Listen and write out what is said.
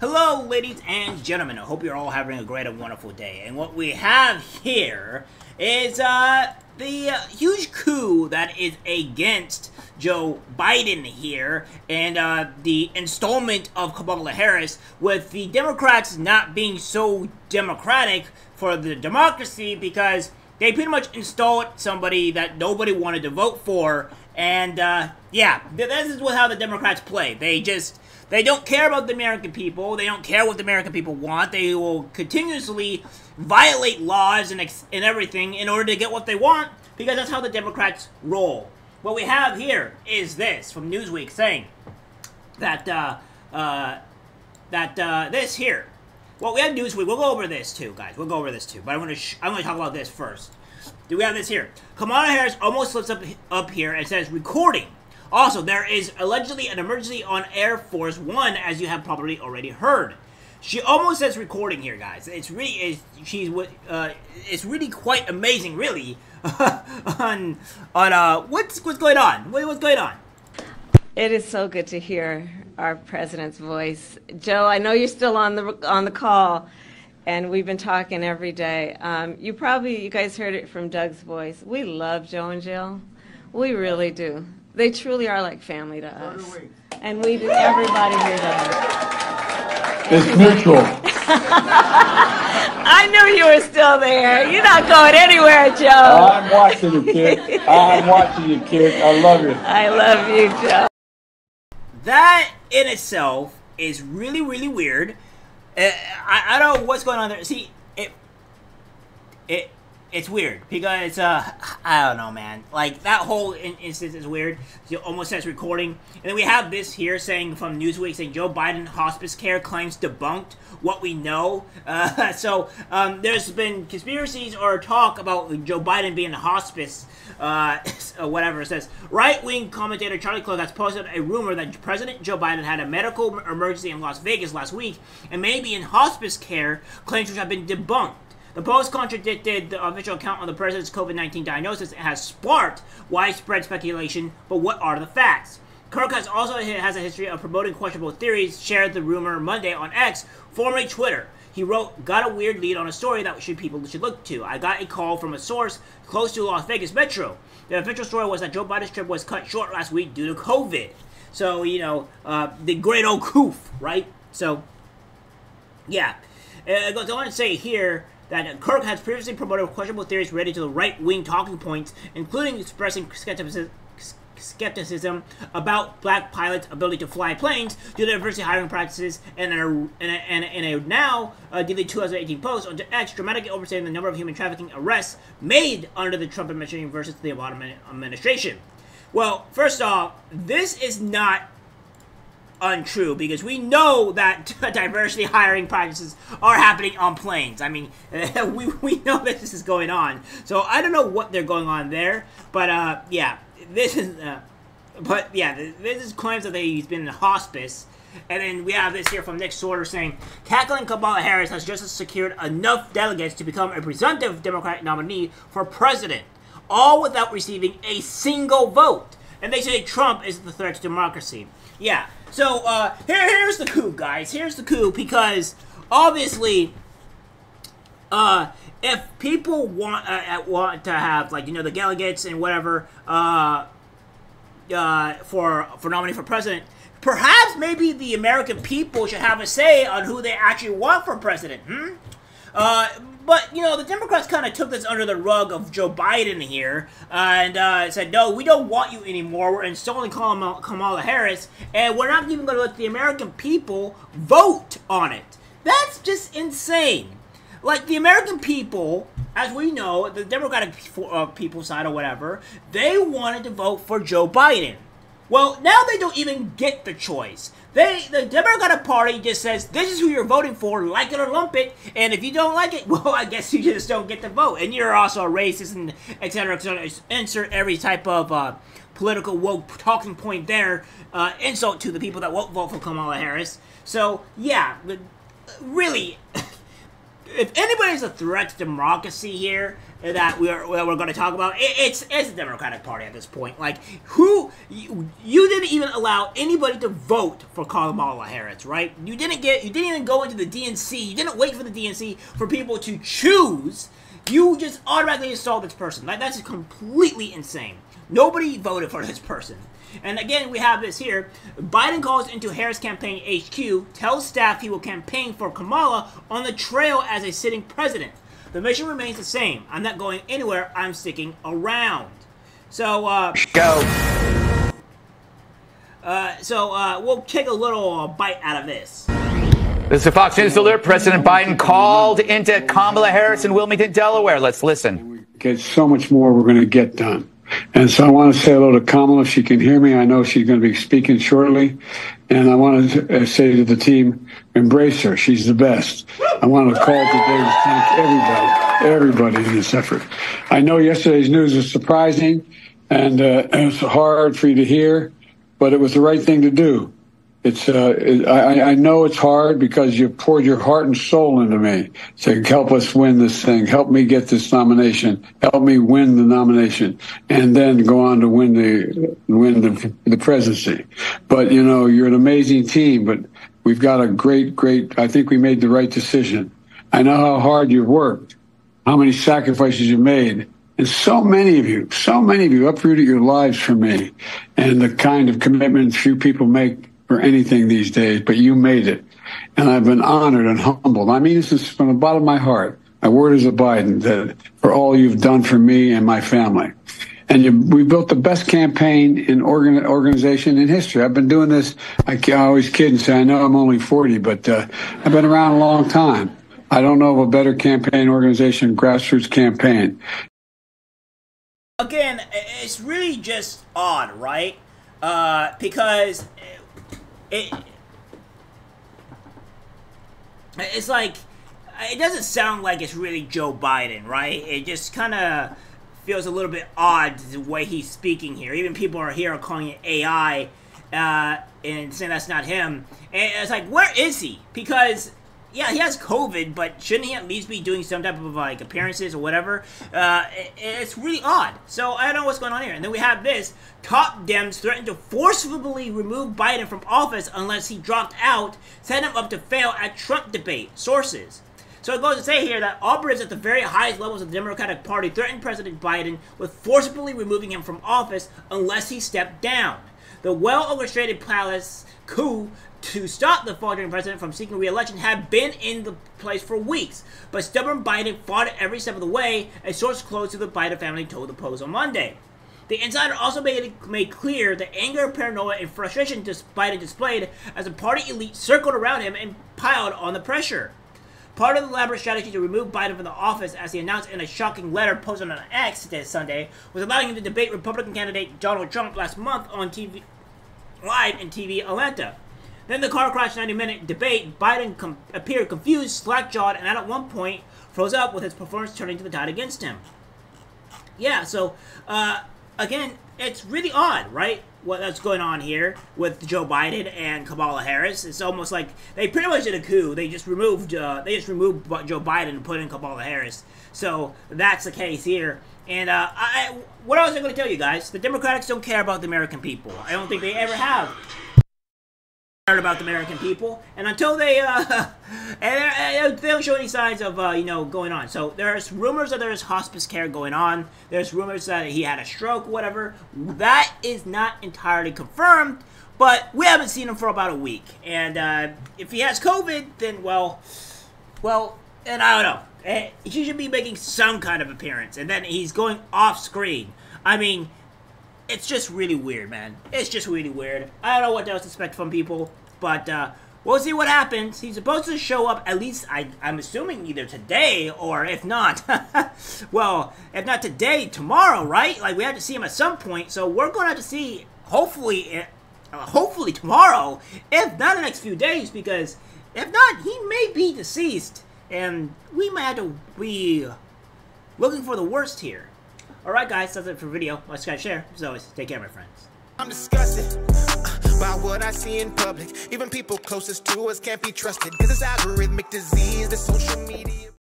Hello, ladies and gentlemen. I hope you're all having a great and wonderful day. And what we have here is uh, the uh, huge coup that is against Joe Biden here, and uh, the installment of Kamala Harris, with the Democrats not being so democratic for the democracy because they pretty much installed somebody that nobody wanted to vote for. And uh, yeah, this is how the Democrats play. They just they don't care about the American people. They don't care what the American people want. They will continuously violate laws and, and everything in order to get what they want because that's how the Democrats roll. What we have here is this from Newsweek saying that uh, uh, that uh, this here. Well, we have Newsweek. We'll go over this too, guys. We'll go over this too. But I'm gonna I'm gonna talk about this first. Do we have this here? Kamala Harris almost slips up up here and says recording also, there is allegedly an emergency on Air Force One, as you have probably already heard. She almost says recording here, guys. It's really, she's, uh, it's really quite amazing, really, on, on, uh, what's, what's going on? What, what's going on? It is so good to hear our president's voice. Joe, I know you're still on the, on the call, and we've been talking every day. Um, you probably, you guys heard it from Doug's voice. We love Joe and Jill. We really do. They truly are like family to us. And we do, everybody here does. It's mutual. I knew you were still there. You're not going anywhere, Joe. I'm watching you, kid. I'm watching you, kid. I love you. I love you, Joe. That in itself is really, really weird. Uh, I, I don't know what's going on there. See, it, it, it's weird because uh I don't know, man. Like that whole in- instance is weird. It almost says recording, and then we have this here saying from Newsweek saying Joe Biden hospice care claims debunked what we know. Uh, so um, there's been conspiracies or talk about Joe Biden being in hospice. Uh, whatever it says. Right wing commentator Charlie Close has posted a rumor that President Joe Biden had a medical emergency in Las Vegas last week and may be in hospice care. Claims which have been debunked. The post contradicted the official account of the president's COVID 19 diagnosis and has sparked widespread speculation, but what are the facts? Kirk has also has a history of promoting questionable theories, shared the rumor Monday on X, formerly Twitter. He wrote, got a weird lead on a story that should people should look to. I got a call from a source close to Las Vegas Metro. The official story was that Joe Biden's trip was cut short last week due to COVID. So, you know, uh, the great old coof, right? So, yeah. Uh, it goes on to say here that Kirk has previously promoted questionable theories related to the right-wing talking points, including expressing skepticism about black pilots' ability to fly planes due to diversity hiring practices, and in a, and a, a now uh, daily 2018 post on X dramatically overstating the number of human trafficking arrests made under the Trump administration versus the Obama administration. Well, first off, this is not untrue because we know that diversity hiring practices are happening on planes. I mean, we, we know that this is going on. So I don't know what they're going on there, but uh, yeah, this is. Uh, but yeah, this is claims that he's been in hospice. And then we have this here from Nick Sortor saying, Cackling Kamala Harris has just secured enough delegates to become a presumptive Democratic nominee for president, all without receiving a single vote. And they say Trump is the threat to democracy. Yeah, so uh, here, here's the coup, guys. Here's the coup because obviously, uh, if people want uh, want to have like you know the delegates and whatever uh, uh, for for nominee for president, perhaps maybe the American people should have a say on who they actually want for president. Hmm. Uh, but, you know, the Democrats kind of took this under the rug of Joe Biden here and uh, said, no, we don't want you anymore. We're installing Kamala Harris, and we're not even going to let the American people vote on it. That's just insane. Like, the American people, as we know, the Democratic uh, people side or whatever, they wanted to vote for Joe Biden. Well, now they don't even get the choice. They, the Democratic Party just says, this is who you're voting for, like it or lump it, and if you don't like it, well, I guess you just don't get to vote. And you're also a racist and etc. etc. Insert every type of uh, political woke talking point there, uh, insult to the people that won't vote for Kamala Harris. So, yeah, really, if anybody's a threat to democracy here that we're that we're going to talk about, it, it's it's the Democratic Party at this point. Like, who you, you didn't even allow anybody to vote for Kamala Harris, right? You didn't get you didn't even go into the DNC. You didn't wait for the DNC for people to choose. You just automatically installed this person. Like that's completely insane. Nobody voted for this person. And again, we have this here. Biden calls into Harris campaign HQ, tells staff he will campaign for Kamala on the trail as a sitting president. The mission remains the same. I'm not going anywhere. I'm sticking around. So, uh, go. Uh, so uh, we'll take a little uh, bite out of this. This is Fox News Alert. President Biden called into Kamala Harris in Wilmington, Delaware. Let's listen. Get so much more we're going to get done. And so I want to say hello to Kamala if she can hear me. I know she's going to be speaking shortly. And I want to say to the team, embrace her. She's the best. I want to call today to thank everybody, everybody in this effort. I know yesterday's news was surprising and uh, it's hard for you to hear, but it was the right thing to do. It's uh, I, I know it's hard because you poured your heart and soul into me to help us win this thing, help me get this nomination, help me win the nomination, and then go on to win the win the, the presidency. But you know, you're an amazing team. But we've got a great, great. I think we made the right decision. I know how hard you've worked, how many sacrifices you've made. And so many of you, so many of you uprooted your lives for me and the kind of commitments few people make for anything these days, but you made it. And I've been honored and humbled. I mean this is from the bottom of my heart. My word is a Biden that for all you've done for me and my family. And you, we built the best campaign in organ, organization in history. I've been doing this. I, I always kid and say I know I'm only 40, but uh, I've been around a long time. I don't know of a better campaign organization, grassroots campaign. Again, it's really just odd, right? Uh, because it it's like it doesn't sound like it's really Joe Biden, right? It just kind of feels a little bit odd the way he's speaking here. Even people are here are calling it AI uh, and saying that's not him. And it's like, where is he? Because yeah, he has COVID, but shouldn't he at least be doing some type of like appearances or whatever? Uh, it, it's really odd. So I don't know what's going on here. And then we have this: top Dems threaten to forcibly remove Biden from office unless he dropped out, set him up to fail at Trump debate. Sources. So it goes to say here that operatives at the very highest levels of the Democratic Party threatened President Biden with forcibly removing him from office unless he stepped down. The well-orchestrated palace coup to stop the faltering president from seeking re-election had been in the place for weeks, but stubborn Biden fought it every step of the way, a source close to the Biden family told the Post on Monday. The insider also made made clear the anger, paranoia, and frustration Biden displayed as the party elite circled around him and piled on the pressure. Part of the elaborate strategy to remove Biden from the office, as he announced in a shocking letter posted on X this Sunday, was allowing him to debate Republican candidate Donald Trump last month on TV live in TV Atlanta. Then the car crash 90 minute debate, Biden com appeared confused, slack jawed, and at one point froze up with his performance turning to the tide against him. Yeah, so, uh, again, it's really odd, right? What that's going on here with Joe Biden and Kamala Harris. It's almost like they pretty much did a coup. They just removed, uh, they just removed Joe Biden and put in Kamala Harris. So that's the case here. And uh, I, what else am I going to tell you guys? The Democrats don't care about the American people. I don't think they ever have about the American people, and until they uh, and they don't show any signs of uh, you know going on. So there's rumors that there's hospice care going on. There's rumors that he had a stroke, whatever. That is not entirely confirmed, but we haven't seen him for about a week. And uh, if he has COVID, then well, well, and I don't know. Eh, he should be making some kind of appearance, and then he's going off screen. I mean it's just really weird, man. It's just really weird. I don't know what else to expect from people, but uh, we'll see what happens. He's supposed to show up at least, I, I'm assuming, either today or if not, well, if not today, tomorrow, right? Like, we have to see him at some point, so we're going to have to see, hopefully, uh, hopefully tomorrow, if not the next few days, because if not, he may be deceased, and we might have to be looking for the worst here. Alright guys, that's it for the video. Like, subscribe, share. As always, take care my friends. I'm disgusted uh, by what I see in public. Even people closest to us can't be trusted. Algorithmic disease, the social media.